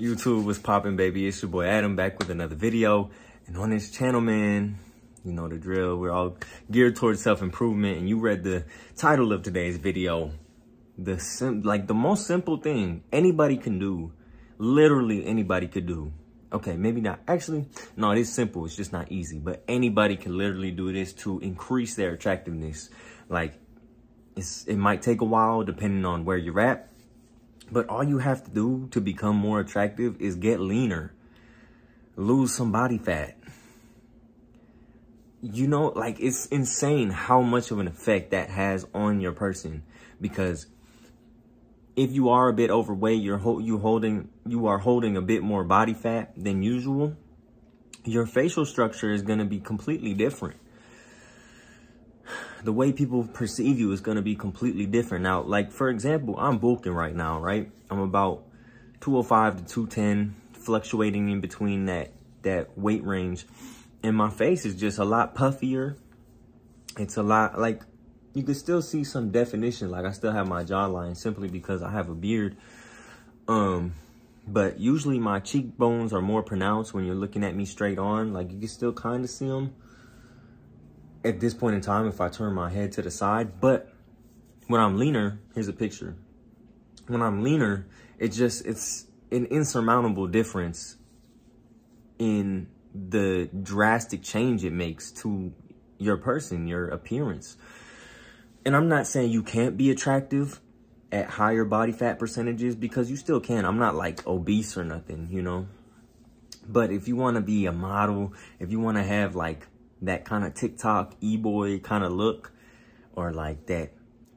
YouTube was popping, baby. It's your boy Adam back with another video. And on this channel, man, you know the drill. We're all geared towards self-improvement. And you read the title of today's video. The sim like the most simple thing anybody can do. Literally anybody could do. Okay, maybe not. Actually, no, it is simple. It's just not easy. But anybody can literally do this to increase their attractiveness. Like, it's, it might take a while depending on where you're at but all you have to do to become more attractive is get leaner, lose some body fat. You know, like it's insane how much of an effect that has on your person because if you are a bit overweight, you're ho you holding you are holding a bit more body fat than usual. Your facial structure is going to be completely different the way people perceive you is going to be completely different. Now, like, for example, I'm bulking right now, right? I'm about 205 to 210, fluctuating in between that, that weight range. And my face is just a lot puffier. It's a lot, like, you can still see some definition. Like, I still have my jawline simply because I have a beard. Um, but usually my cheekbones are more pronounced when you're looking at me straight on. Like, you can still kind of see them at this point in time if I turn my head to the side. But when I'm leaner, here's a picture. When I'm leaner, it just, it's an insurmountable difference in the drastic change it makes to your person, your appearance. And I'm not saying you can't be attractive at higher body fat percentages because you still can. I'm not like obese or nothing, you know. But if you want to be a model, if you want to have like that kind of TikTok e-boy kind of look or like that,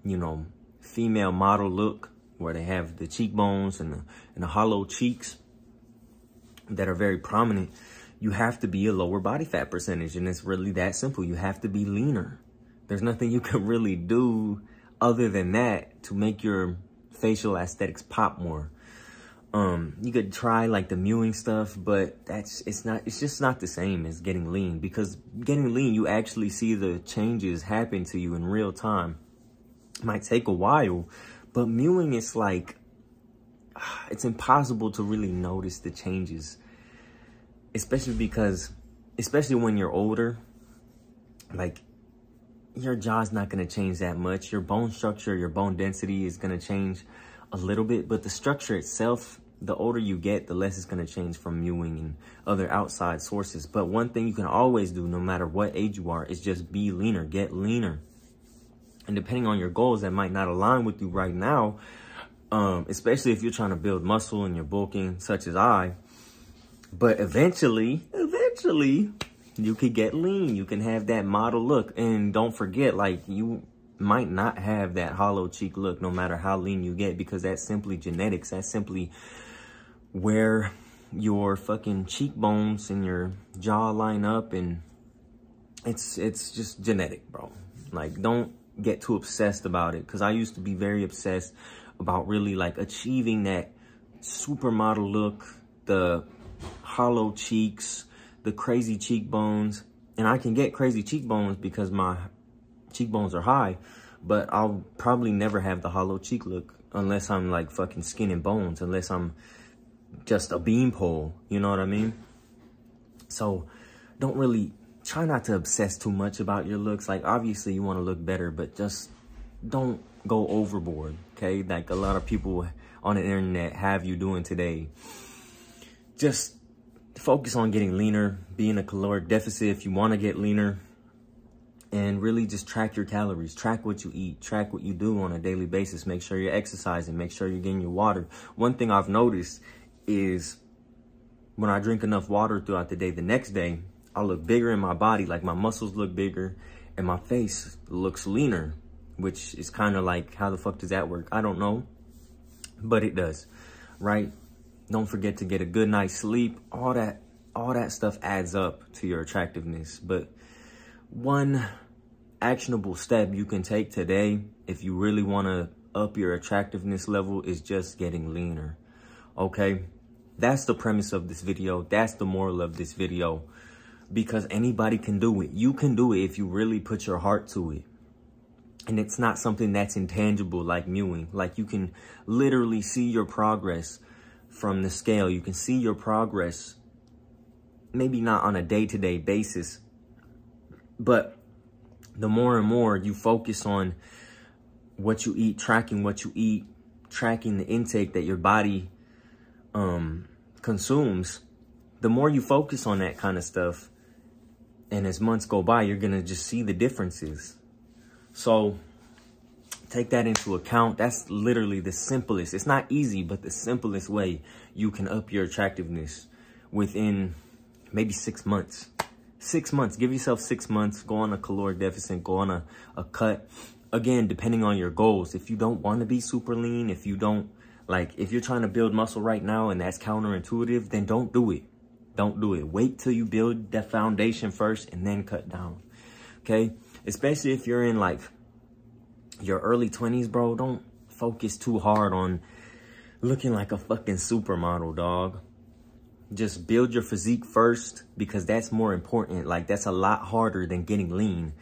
you know, female model look where they have the cheekbones and the, and the hollow cheeks that are very prominent, you have to be a lower body fat percentage. And it's really that simple. You have to be leaner. There's nothing you can really do other than that to make your facial aesthetics pop more. Um, you could try like the mewing stuff, but that's, it's not, it's just not the same as getting lean because getting lean, you actually see the changes happen to you in real time. It might take a while, but mewing is like, it's impossible to really notice the changes, especially because, especially when you're older, like your jaw's not going to change that much. Your bone structure, your bone density is going to change a little bit, but the structure itself the older you get, the less it's going to change from mewing and other outside sources. But one thing you can always do, no matter what age you are, is just be leaner, get leaner. And depending on your goals that might not align with you right now, um, especially if you're trying to build muscle and you're bulking, such as I, but eventually, eventually, you could get lean. You can have that model look. And don't forget, like, you might not have that hollow cheek look no matter how lean you get because that's simply genetics. That's simply where your fucking cheekbones and your jaw line up and it's it's just genetic, bro. Like don't get too obsessed about it cuz I used to be very obsessed about really like achieving that supermodel look, the hollow cheeks, the crazy cheekbones. And I can get crazy cheekbones because my cheekbones are high, but I'll probably never have the hollow cheek look unless I'm like fucking skin and bones, unless I'm just a beanpole, you know what I mean? So don't really, try not to obsess too much about your looks. Like obviously you want to look better, but just don't go overboard, okay? Like a lot of people on the internet have you doing today. Just focus on getting leaner, be in a caloric deficit if you want to get leaner, and really just track your calories, track what you eat, track what you do on a daily basis. Make sure you're exercising, make sure you're getting your water. One thing I've noticed is when I drink enough water throughout the day, the next day, I look bigger in my body, like my muscles look bigger and my face looks leaner, which is kind of like, how the fuck does that work? I don't know, but it does, right? Don't forget to get a good night's sleep. All that, all that stuff adds up to your attractiveness. But one actionable step you can take today if you really want to up your attractiveness level is just getting leaner okay that's the premise of this video. That's the moral of this video. Because anybody can do it. You can do it if you really put your heart to it. And it's not something that's intangible like mewing. Like you can literally see your progress from the scale. You can see your progress, maybe not on a day-to-day -day basis, but the more and more you focus on what you eat, tracking what you eat, tracking the intake that your body um, consumes, the more you focus on that kind of stuff, and as months go by, you're going to just see the differences. So take that into account. That's literally the simplest. It's not easy, but the simplest way you can up your attractiveness within maybe six months. Six months. Give yourself six months. Go on a caloric deficit. Go on a, a cut. Again, depending on your goals. If you don't want to be super lean, if you don't, like, if you're trying to build muscle right now and that's counterintuitive, then don't do it. Don't do it. Wait till you build that foundation first and then cut down. Okay? Especially if you're in, like, your early 20s, bro. Don't focus too hard on looking like a fucking supermodel, dog just build your physique first because that's more important. Like that's a lot harder than getting lean.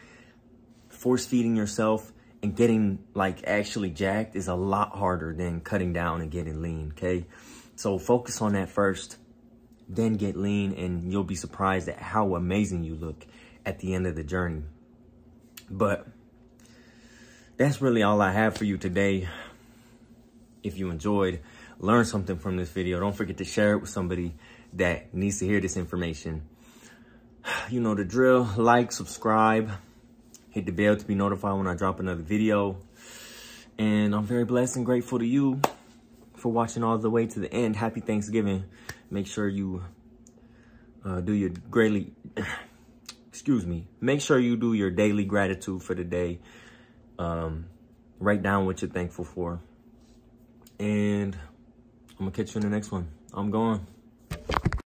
Force feeding yourself and getting like actually jacked is a lot harder than cutting down and getting lean, okay? So focus on that first, then get lean and you'll be surprised at how amazing you look at the end of the journey. But that's really all I have for you today. If you enjoyed, learn something from this video, don't forget to share it with somebody that needs to hear this information. You know the drill. Like, subscribe, hit the bell to be notified when I drop another video. And I'm very blessed and grateful to you for watching all the way to the end. Happy Thanksgiving. Make sure you uh, do your greatly, excuse me. Make sure you do your daily gratitude for the day. Um, write down what you're thankful for. And I'm going to catch you in the next one. I'm gone.